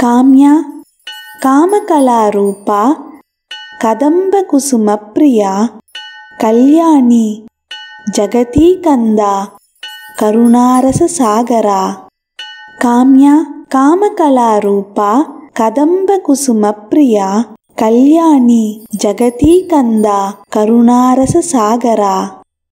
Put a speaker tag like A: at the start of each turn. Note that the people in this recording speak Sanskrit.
A: काम्या कामकलारूपा कदम्बकुसुमप्रिया कल्याणी जगतीकन्दा करुणारससागरा। काम्या कामकलारूपा कदम्बकुसुमप्रिया कल्याणी जगतीकन्दा करुणारससागरा।